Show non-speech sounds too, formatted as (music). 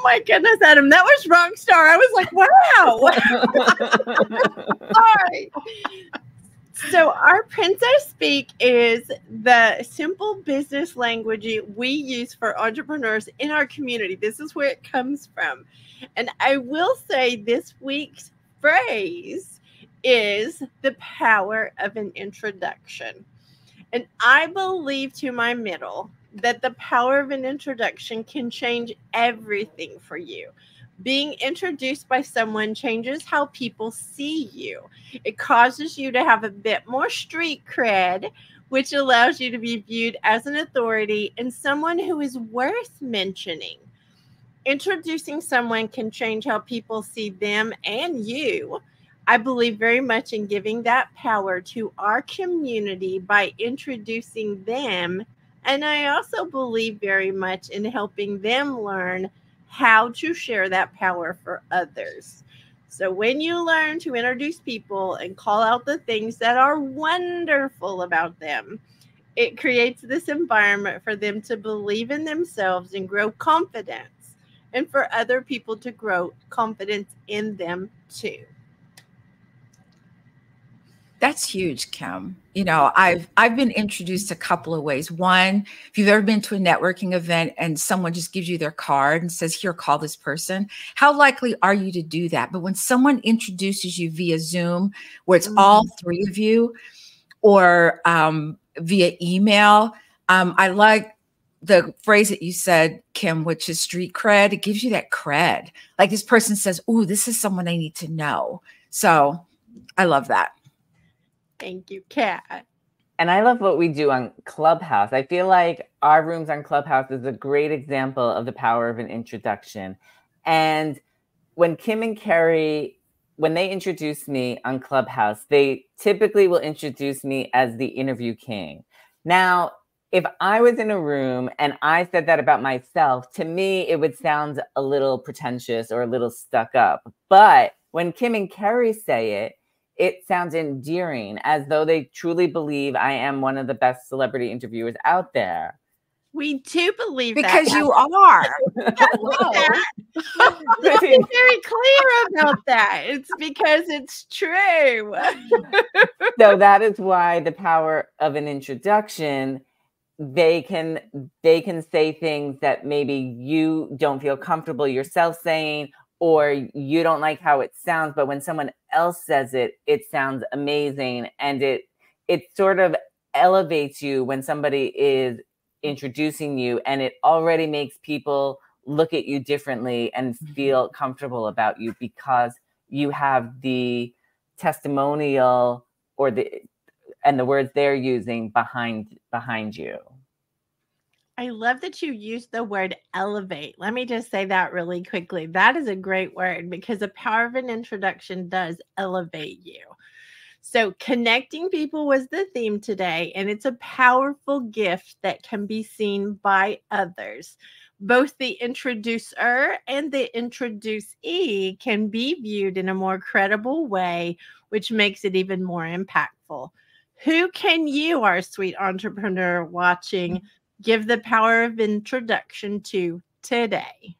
Oh my goodness, Adam, that was rock star. I was like, wow. (laughs) Sorry. So, our Princess Speak is the simple business language we use for entrepreneurs in our community. This is where it comes from. And I will say this week's phrase is the power of an introduction. And I believe to my middle that the power of an introduction can change everything for you. Being introduced by someone changes how people see you. It causes you to have a bit more street cred, which allows you to be viewed as an authority and someone who is worth mentioning. Introducing someone can change how people see them and you. I believe very much in giving that power to our community by introducing them and I also believe very much in helping them learn how to share that power for others. So when you learn to introduce people and call out the things that are wonderful about them, it creates this environment for them to believe in themselves and grow confidence, and for other people to grow confidence in them too. That's huge, Kim. You know, I've I've been introduced a couple of ways. One, if you've ever been to a networking event and someone just gives you their card and says, "Here, call this person," how likely are you to do that? But when someone introduces you via Zoom, where it's mm-hmm. all three of you, or um, via email, um, I like the phrase that you said, Kim, which is street cred. It gives you that cred. Like this person says, "Oh, this is someone I need to know." So, I love that. Thank you, Cat. And I love what we do on Clubhouse. I feel like our rooms on Clubhouse is a great example of the power of an introduction. And when Kim and Carrie, when they introduce me on Clubhouse, they typically will introduce me as the interview king. Now, if I was in a room and I said that about myself, to me, it would sound a little pretentious or a little stuck up. But when Kim and Carrie say it, it sounds endearing as though they truly believe I am one of the best celebrity interviewers out there. We do believe because (laughs) that. you are. Let's be very clear about that. It's because it's true. (laughs) so that is why the power of an introduction they can they can say things that maybe you don't feel comfortable yourself saying or you don't like how it sounds but when someone else says it it sounds amazing and it it sort of elevates you when somebody is introducing you and it already makes people look at you differently and mm-hmm. feel comfortable about you because you have the testimonial or the and the words they're using behind behind you I love that you used the word elevate. Let me just say that really quickly. That is a great word because the power of an introduction does elevate you. So, connecting people was the theme today, and it's a powerful gift that can be seen by others. Both the introducer and the introducee can be viewed in a more credible way, which makes it even more impactful. Who can you, our sweet entrepreneur watching, (laughs) give the power of introduction to today?